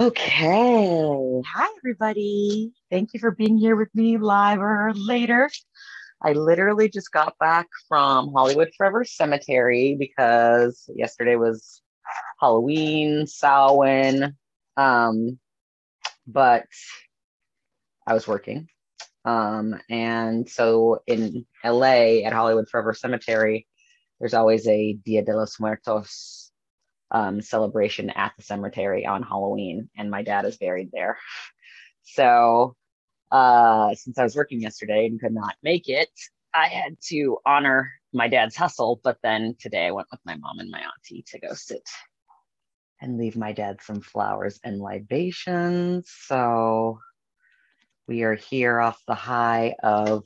Okay. Hi, everybody. Thank you for being here with me live or later. I literally just got back from Hollywood Forever Cemetery because yesterday was Halloween, Samhain, um, but I was working. Um, and so in LA at Hollywood Forever Cemetery, there's always a Dia de los Muertos um, celebration at the cemetery on Halloween, and my dad is buried there. So, uh, since I was working yesterday and could not make it, I had to honor my dad's hustle. But then today I went with my mom and my auntie to go sit and leave my dad some flowers and libations. So, we are here off the high of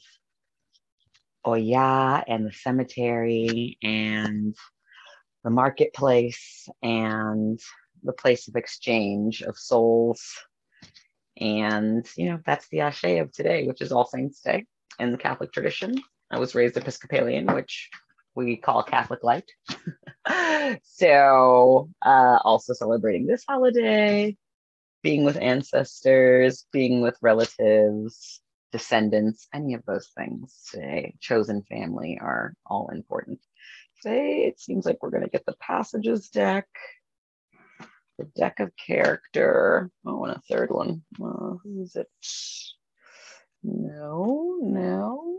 Oya and the cemetery and the marketplace and the place of exchange of souls. And, you know, that's the Ashe of today, which is All Saints Day in the Catholic tradition. I was raised Episcopalian, which we call Catholic Light. so, uh, also celebrating this holiday, being with ancestors, being with relatives, descendants, any of those things today, chosen family are all important say it seems like we're going to get the passages deck, the deck of character. Oh, and a third one. Uh, who is it? No, no.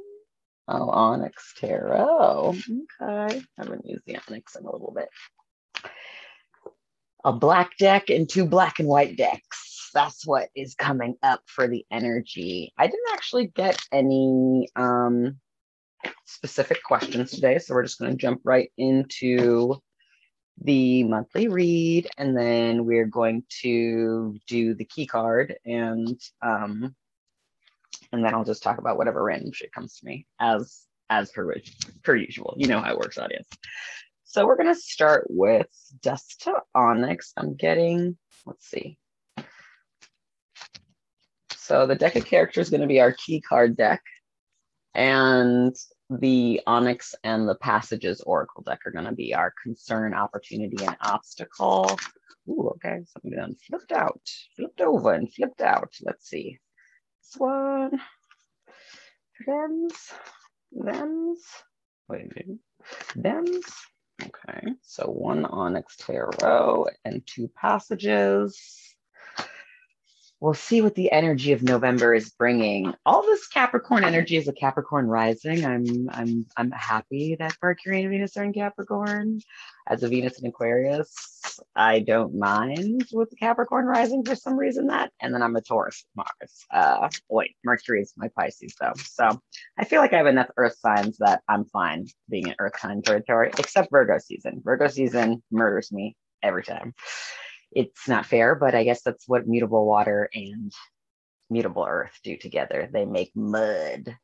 Oh, Onyx Tarot. Okay. I haven't used the Onyx in a little bit. A black deck and two black and white decks. That's what is coming up for the energy. I didn't actually get any um specific questions today. So we're just going to jump right into the monthly read, and then we're going to do the key card, and um, and then I'll just talk about whatever random shit comes to me as as per per usual. You know how it works, audience. So we're gonna start with Dust to Onyx. I'm getting, let's see. So the deck of characters is going to be our key card deck. And the Onyx and the Passages Oracle deck are going to be our concern, opportunity, and obstacle. Ooh, okay, something done flipped out, flipped over, and flipped out. Let's see. This one, thems, thems, wait a minute, thems. Okay, so one Onyx Tarot and two Passages we'll see what the energy of November is bringing. All this Capricorn energy is a Capricorn rising. I'm I'm I'm happy that Mercury and Venus are in Capricorn. As a Venus and Aquarius, I don't mind with the Capricorn rising for some reason that. And then I'm a Taurus Mars. Uh, wait, Mercury is my Pisces though. So I feel like I have enough Earth signs that I'm fine being an Earth sign territory, except Virgo season. Virgo season murders me every time it's not fair, but I guess that's what mutable water and mutable earth do together. They make mud.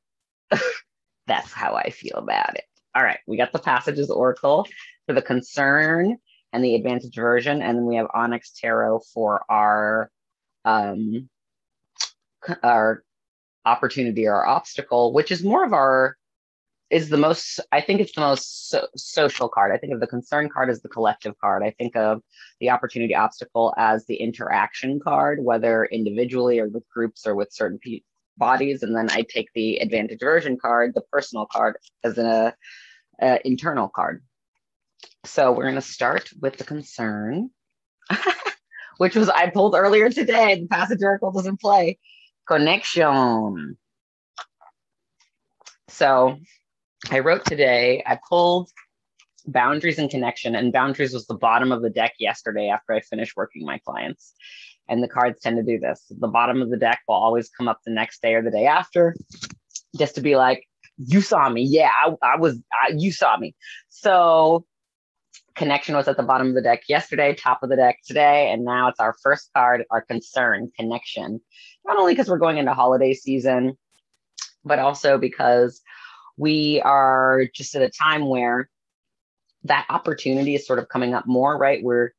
that's how I feel about it. All right, we got the passages oracle for the concern and the advantage aversion, and then we have Onyx Tarot for our um our opportunity or obstacle, which is more of our is the most i think it's the most so- social card. I think of the concern card as the collective card. I think of the opportunity obstacle as the interaction card whether individually or with groups or with certain pe- bodies. And then i take the advantage aversion card the personal card as an uh, uh, internal card. So we're going to start with the concern which was i pulled earlier today. The passage oracle doesn't play. Connection. So I wrote today, I pulled boundaries and connection, and boundaries was the bottom of the deck yesterday after I finished working my clients. And the cards tend to do this. The bottom of the deck will always come up the next day or the day after, just to be like, you saw me. Yeah, I, I was, I, you saw me. So connection was at the bottom of the deck yesterday, top of the deck today, and now it's our first card, our concern, connection. Not only because we're going into holiday season, but also because we are just at a time where that opportunity is sort of coming up more, right? Where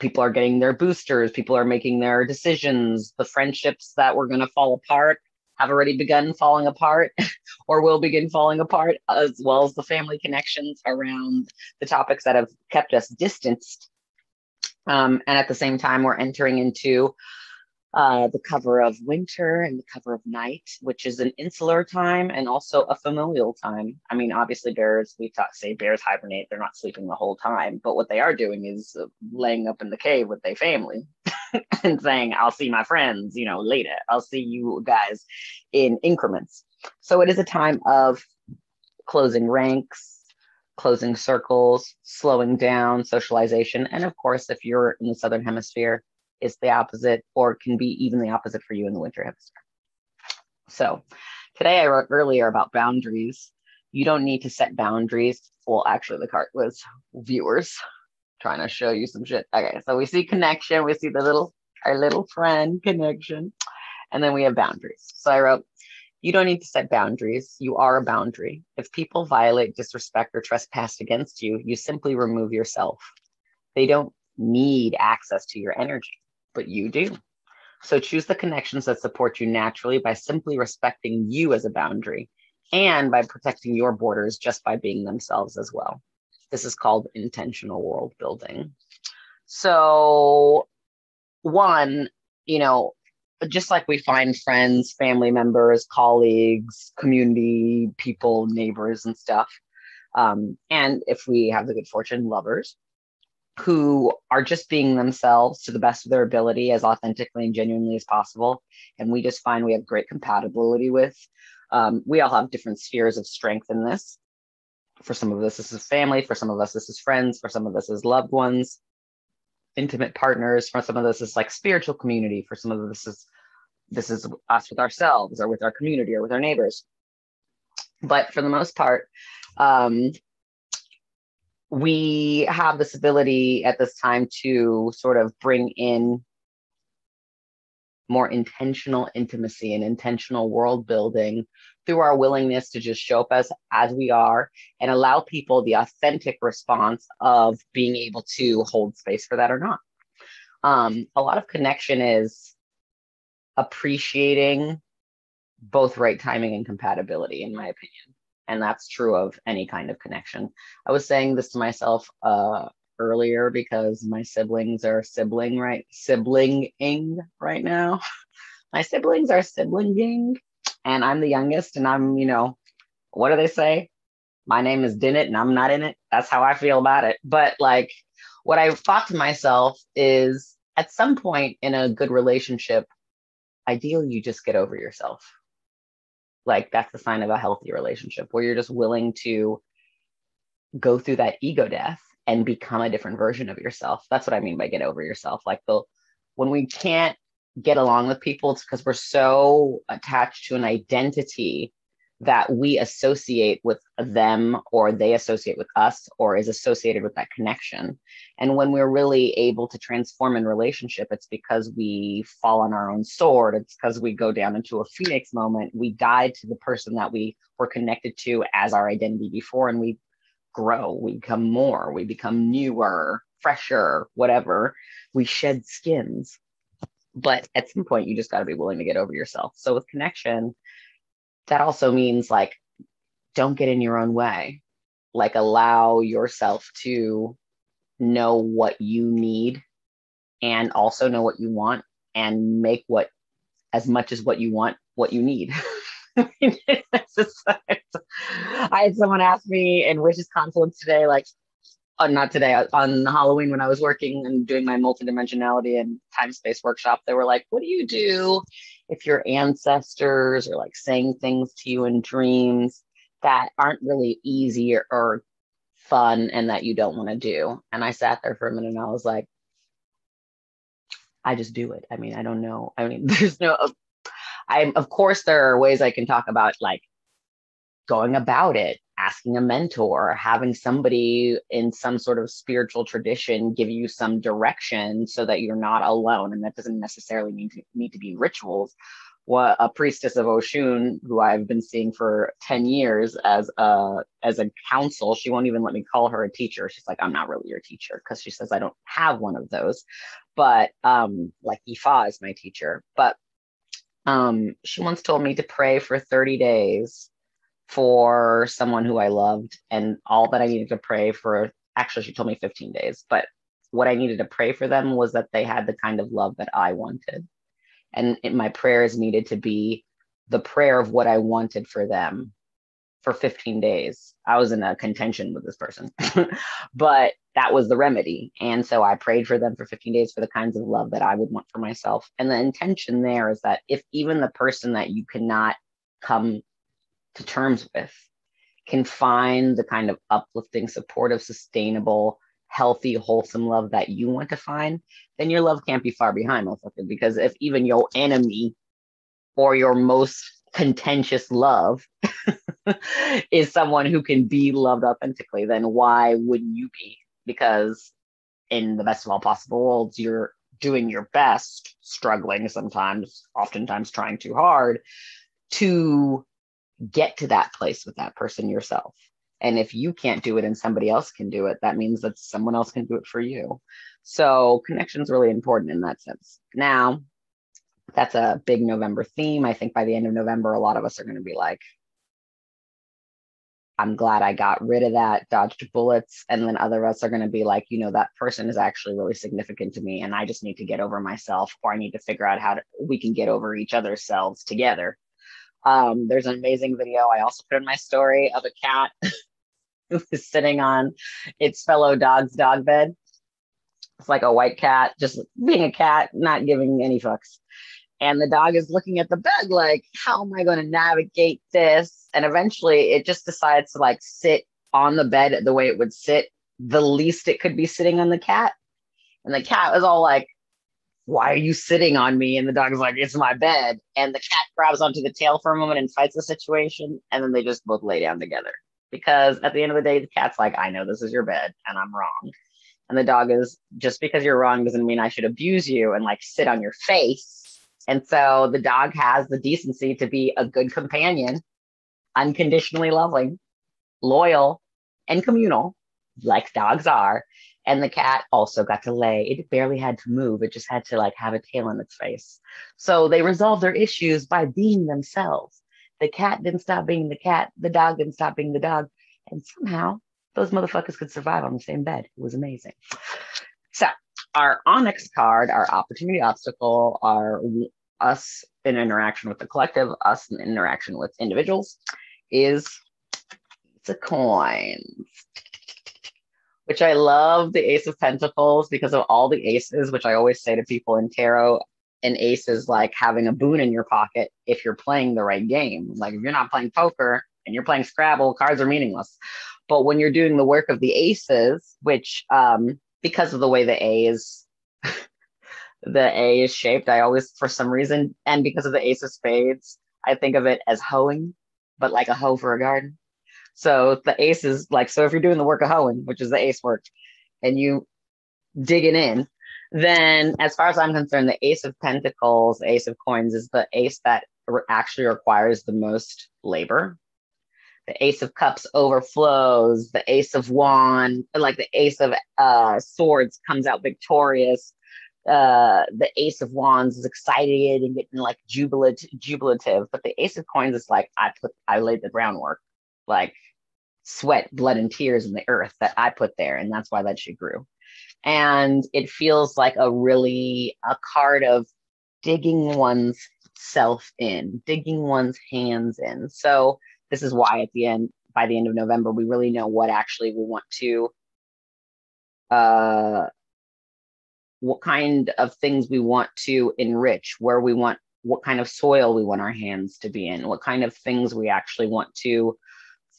people are getting their boosters, people are making their decisions, the friendships that were going to fall apart have already begun falling apart or will begin falling apart, as well as the family connections around the topics that have kept us distanced Um, and at the same time, we're entering into uh, the cover of winter and the cover of night, which is an insular time and also a familial time. I mean, obviously, bears, we talk, say bears hibernate, they're not sleeping the whole time, but what they are doing is uh, laying up in the cave with their family and saying, I'll see my friends, you know, later. I'll see you guys in increments. So it is a time of closing ranks, closing circles, slowing down, socialization. And of course, if you're in the Southern Hemisphere, it's the opposite or can be even the opposite for you in the winter hemisphere. So today I wrote earlier about boundaries. You don't need to set boundaries. Well, actually, the card was viewers trying to show you some shit. Okay, so we see connection. We see the little our little friend connection, and then we have boundaries. So I wrote, you don't need to set boundaries. You are a boundary. If people violate, disrespect, or trespass against you, you simply remove yourself. They don't need access to your energy but you do. So choose the connections that support you naturally by simply respecting you as a boundary and by protecting your borders just by being themselves as well. This is called intentional world building. So, one, you know, just like we find friends, family members, colleagues, community people, neighbors, and stuff. Um, and if we have the good fortune, lovers, who are just being themselves to the best of their ability as authentically and genuinely as possible. And we just find we have great compatibility with. Um, we all have different spheres of strength in this. For some of us, this is family. For some of us, this is friends. For some of us, is loved ones, intimate partners. For some of us, is like spiritual community. For some of us, is this is us with ourselves or with our community or with our neighbors. But for the most part, um, we have this ability at this time to sort of bring in more intentional intimacy and intentional world building through our willingness to just show up as as we are and allow people the authentic response of being able to hold space for that or not. Um, a lot of connection is appreciating both right timing and compatibility in my opinion and that's true of any kind of connection. I was saying this to myself uh, earlier because my siblings are sibling right siblinging right now. my siblings are siblinging, and I'm the youngest, and I'm you know, what do they say? My name is Dinit, and I'm not in it. That's how I feel about it. But like, what I thought to myself is, at some point in a good relationship, ideally you just get over yourself like that's the sign of a healthy relationship where you're just willing to go through that ego death and become a different version of yourself. That's what i mean by get over yourself. Like the when we can't get along with people it's because we're so attached to an identity that we associate with them or they associate with us or is associated with that connection. And when we're really able to transform in relationship, it's because we fall on our own sword. It's because we go down into a phoenix moment. We die to the person that we were connected to as our identity before, and we grow, we become more, we become newer, fresher, whatever. We shed skins. But at some point, you just got to be willing to get over yourself. So with connection, that also means like don't get in your own way like allow yourself to know what you need and also know what you want and make what as much as what you want what you need I had someone ask me in wishes consulence today like uh, not today on Halloween when I was working and doing my multidimensionality and time space workshop. They were like, "What do you do if your ancestors are like saying things to you in dreams that aren't really easy or, or fun and that you don't want to do?" And I sat there for a minute and I was like, "I just do it. I mean, I don't know. I mean, there's no. I of course there are ways I can talk about like going about it asking a mentor, having somebody in some sort of spiritual tradition give you some direction so that you're not alone. And that doesn't necessarily need to need to be rituals. What a priestess of Oshun, who I've been seeing for 10 years as a as a counsel, she won't even let me call her a teacher. She's like, I'm not really your teacher, because she says I don't have one of those. But um, like Ifa is my teacher. But um, she once told me to pray for 30 days for someone who I loved and all that I needed to pray for. Actually, she told me 15 days, but what I needed to pray for them was that they had the kind of love that I wanted. And it, my prayers needed to be the prayer of what I wanted for them for 15 days. I was in a contention with this person, but that was the remedy. And so I prayed for them for 15 days for the kinds of love that I would want for myself. And the intention there is that if even the person that you cannot come to terms with can find the kind of uplifting, supportive, sustainable, healthy, wholesome love that you want to find, then your love can't be far behind, motherfucker. Because if even your enemy or your most contentious love is someone who can be loved authentically, then why wouldn't you be? Because in the best of all possible worlds, you're doing your best, struggling sometimes, oftentimes trying too hard to get to that place with that person yourself. And if you can't do it and somebody else can do it, that means that someone else can do it for you. So connection is really important in that sense. Now, that's a big November theme. I think by the end of November, a lot of us are going to be like, I'm glad I got rid of that, dodged bullets. And then other of us are going to be like, you know, that person is actually really significant to me. And I just need to get over myself, or I need to figure out how to, we can get over each other's selves together. Um, there's an amazing video I also put in my story of a cat who is sitting on its fellow dog's dog bed. It's like a white cat, just being a cat, not giving any fucks. And the dog is looking at the bed like, how am I going to navigate this? And eventually it just decides to like sit on the bed the way it would sit, the least it could be sitting on the cat. And the cat was all like, why are you sitting on me? And the dog is like, it's my bed. And the cat grabs onto the tail for a moment and fights the situation. And then they just both lay down together. Because at the end of the day, the cat's like, I know this is your bed and I'm wrong. And the dog is, just because you're wrong doesn't mean I should abuse you and like sit on your face. And so the dog has the decency to be a good companion, unconditionally loving, loyal, and communal, like dogs are and the cat also got to lay. It barely had to move. It just had to like have a tail in its face. So they resolved their issues by being themselves. The cat didn't stop being the cat. The dog didn't stop being the dog. And somehow those motherfuckers could survive on the same bed. It was amazing. So our Onyx card, our opportunity obstacle, our us in interaction with the collective, us in interaction with individuals, is it's a coin which I love the Ace of Pentacles because of all the aces, which I always say to people in tarot. An ace is like having a boon in your pocket if you're playing the right game. Like if you're not playing poker and you're playing Scrabble, cards are meaningless. But when you're doing the work of the aces, which um, because of the way the A is the A is shaped, I always for some reason, and because of the ace of spades, I think of it as hoeing, but like a hoe for a garden. So the ace is like, so if you're doing the work of hoeing, which is the ace work, and you digging in, then as far as I'm concerned, the ace of pentacles, ace of coins is the ace that actually requires the most labor. The ace of cups overflows, the ace of wand, like the ace of uh, swords comes out victorious. Uh, the ace of wands is excited and getting like jubilant, jubilative, but the ace of coins is like I put, I laid the groundwork. Like sweat, blood, and tears in the earth that I put there. And that's why that shit grew. And it feels like a really a card of digging one's self in, digging one's hands in. So this is why at the end, by the end of November, we really know what actually we want to uh what kind of things we want to enrich, where we want what kind of soil we want our hands to be in, what kind of things we actually want to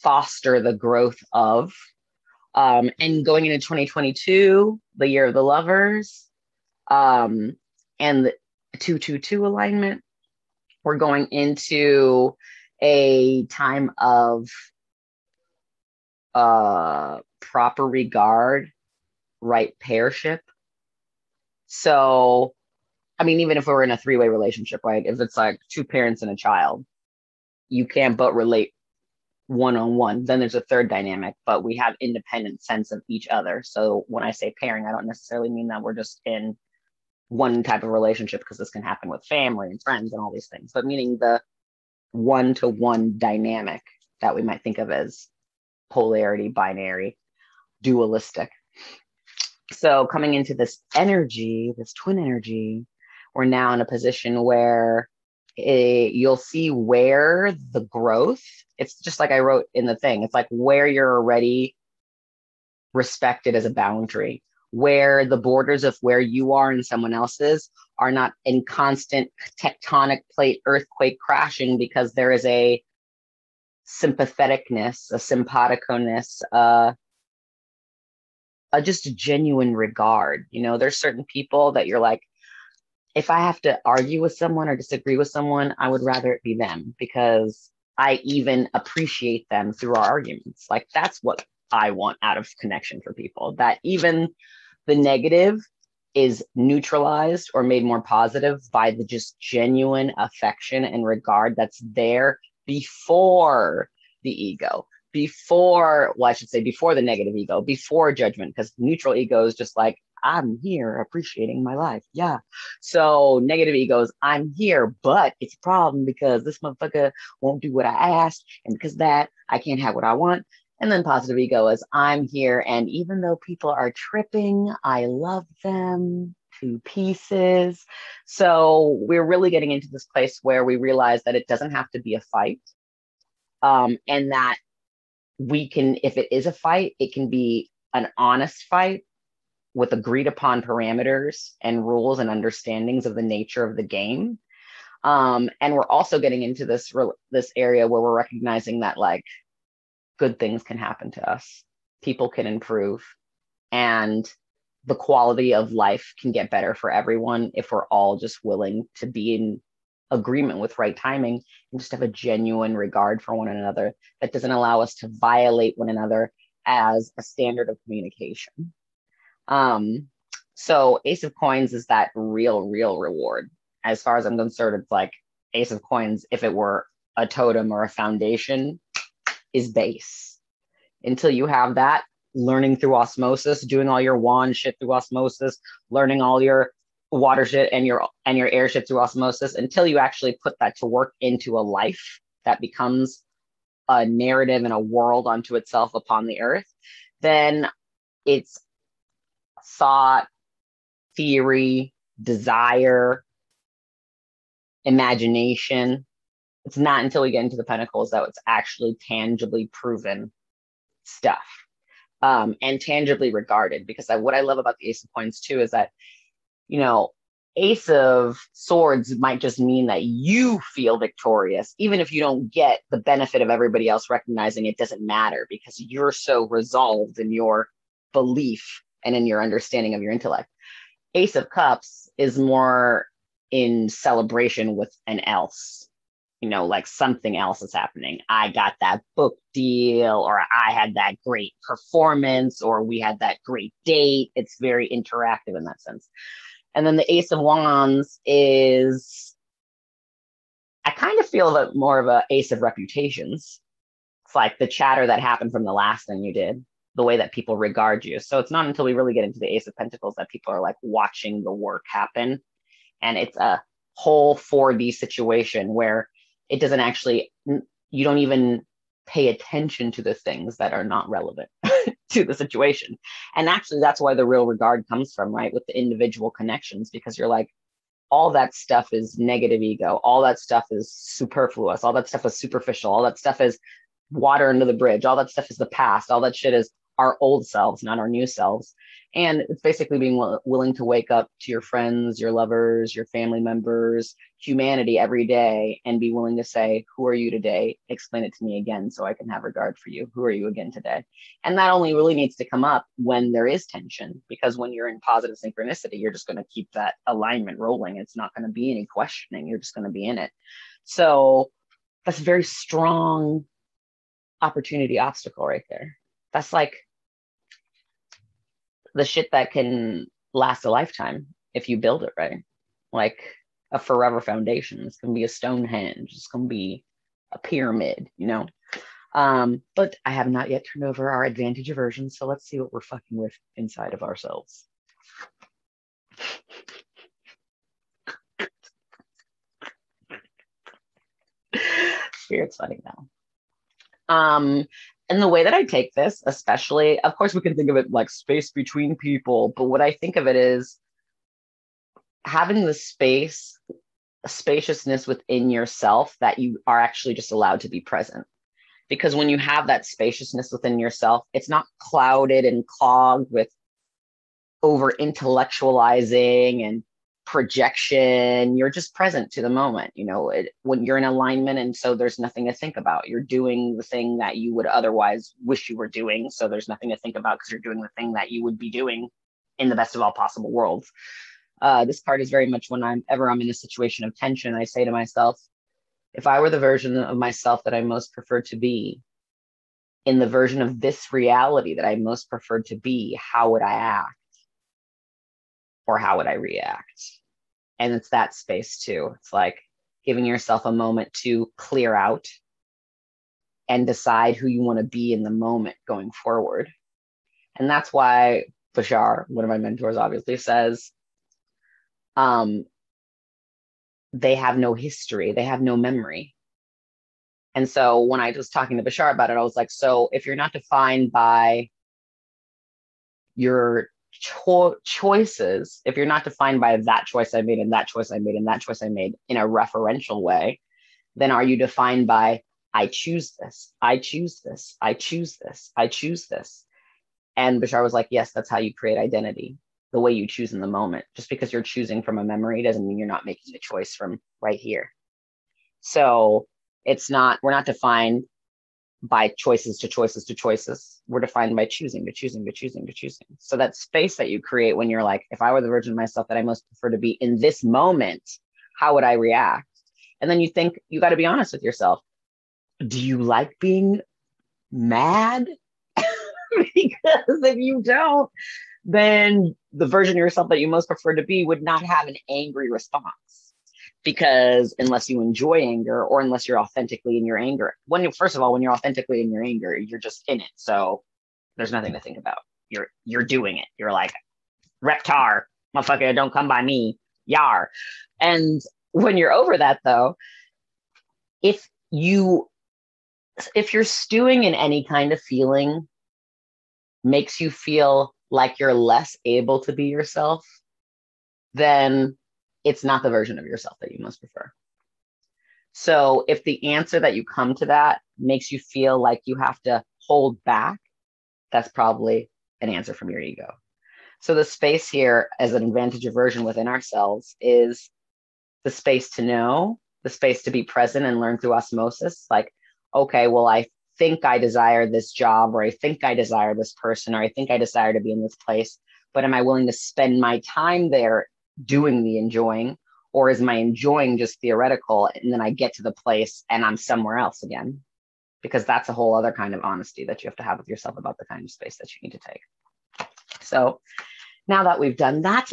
foster the growth of. Um, and going into 2022, the year of the lovers, um, and the 222 alignment, we're going into a time of uh, proper regard, right pairship. So, I mean, even if we're in a three way relationship, right? If it's like two parents and a child, you can't but relate one on one. Then there's a third dynamic, but we have independent sense of each other. So when I say pairing, I don't necessarily mean that we're just in one type of relationship because this can happen with family and friends and all these things, but meaning the one to one dynamic that we might think of as polarity, binary, dualistic. So coming into this energy, this twin energy, we're now in a position where it, you'll see where the growth, it's just like I wrote in the thing, it's like where you're already respected as a boundary, where the borders of where you are and someone else's are not in constant tectonic plate earthquake crashing because there is a sympatheticness, a simpaticoness, uh, a just genuine regard. You know, there's certain people that you're like, if I have to argue with someone or disagree with someone, I would rather it be them because I even appreciate them through our arguments. Like that's what I want out of connection for people. That even the negative is neutralized or made more positive by the just genuine affection and regard that's there before the ego before well i should say before the negative ego before judgment because neutral ego is just like i'm here appreciating my life. Yeah. So negative ego is i'm here but it's a problem because this motherfucker won't do what i asked and because that i can't have what i want. And then positive ego is i'm here and even though people are tripping i love them to pieces. So we're really getting into this place where we realize that it doesn't have to be a fight. Um, and that we can, if it is a fight, it can be an honest fight with agreed upon parameters and rules and understandings of the nature of the game. Um, and we're also getting into this this area where we're recognizing that like good things can happen to us, people can improve, and the quality of life can get better for everyone if we're all just willing to be in agreement with right timing and just have a genuine regard for one another that doesn't allow us to violate one another as a standard of communication. Um, so Ace of Coins is that real, real reward. As far as I'm concerned, it's like Ace of Coins, if it were a totem or a foundation, is base. Until you have that, learning through osmosis, doing all your wand shit through osmosis, learning all your water shit and your and your air shit through osmosis until you actually put that to work into a life that becomes a narrative and a world unto itself upon the earth then it's thought theory desire imagination. It's not until we get into the pentacles that it's actually tangibly proven stuff um, and tangibly regarded because I, what i love about the ace of coins too is that you know, ace of swords might just mean that you feel victorious even if you don't get the benefit of everybody else recognizing it doesn't matter because you're so resolved in your belief and in your understanding of your intellect. Ace of cups is more in celebration with an else you know like something else is happening. I got that book deal or i had that great performance or we had that great date. It's very interactive in that sense. And then the Ace of Wands is, I kind of feel that more of a Ace of Reputations. It's like the chatter that happened from the last thing you did, the way that people regard you. So it's not until we really get into the Ace of Pentacles that people are like watching the work happen. And it's a whole 4D situation where it doesn't actually, you don't even pay attention to the things that are not relevant to the situation. And actually, that's why the real regard comes from, right? With the individual connections, because you're like, all that stuff is negative ego. All that stuff is superfluous. All that stuff is superficial. All that stuff is water under the bridge. All that stuff is the past. All that shit is our old selves, not our new selves. And it's basically being w- willing to wake up to your friends, your lovers, your family members, humanity every day and be willing to say, Who are you today? Explain it to me again so I can have regard for you. Who are you again today? And that only really needs to come up when there is tension, because when you're in positive synchronicity, you're just going to keep that alignment rolling. It's not going to be any questioning. You're just going to be in it. So that's a very strong opportunity obstacle right there. That's like the shit that can last a lifetime if you build it right. Like a forever foundation. It's gonna be a Stonehenge. It's gonna be a pyramid, you know. Um, but I have not yet turned over our advantage aversion, so let's see what we're fucking with inside of ourselves. Spirit's funny now. Um, and the way that I take this, especially, of course, we can think of it like space between people, but what I think of it is having the space, spaciousness within yourself that you are actually just allowed to be present. Because when you have that spaciousness within yourself, it's not clouded and clogged with over intellectualizing and projection. You're just present to the moment you know it, when you're in alignment and so there's nothing to think about. You're doing the thing that you would otherwise wish you were doing so there's nothing to think about because you're doing the thing that you would be doing in the best of all possible worlds. Uh, this part is very much when i'm ever i'm in a situation of tension i say to myself if i were the version of myself that i most preferred to be in the version of this reality that i most preferred to be how would i act? Or how would I react? And it's that space too. It's like giving yourself a moment to clear out and decide who you want to be in the moment going forward. And that's why Bashar, one of my mentors, obviously says, um, they have no history, they have no memory. And so when I was talking to Bashar about it, I was like, so if you're not defined by your cho- choices, if you're not defined by that choice I made and that choice I made and that choice I made in a referential way, then are you defined by I choose this, I choose this, I choose this, I choose this? And Bashar was like, yes, that's how you create identity, the way you choose in the moment. Just because you're choosing from a memory doesn't mean you're not making a choice from right here. So it's not, we're not defined by choices to choices to choices. We're defined by choosing to choosing to choosing to choosing. So that space that you create when you're like, if I were the version of myself that I most prefer to be in this moment, how would I react? And then you think you got to be honest with yourself. Do you like being mad? because if you don't, then the version of yourself that you most prefer to be would not have an angry response because unless you enjoy anger or unless you're authentically in your anger when you first of all when you're authentically in your anger you're just in it. So there's nothing to think about. You're you're doing it. You're like reptar motherfucker don't come by me. Yar. And when you're over that though if you if you're stewing in any kind of feeling makes you feel like you're less able to be yourself then it's not the version of yourself that you most prefer. So if the answer that you come to that makes you feel like you have to hold back, that's probably an answer from your ego. So the space here as an advantage aversion within ourselves is the space to know, the space to be present and learn through osmosis. Like, okay, well, I think I desire this job, or I think I desire this person, or I think I desire to be in this place, but am I willing to spend my time there doing the enjoying or is my enjoying just theoretical and then i get to the place and i'm somewhere else again? Because that's a whole other kind of honesty that you have to have with yourself about the kind of space that you need to take. So now that we've done that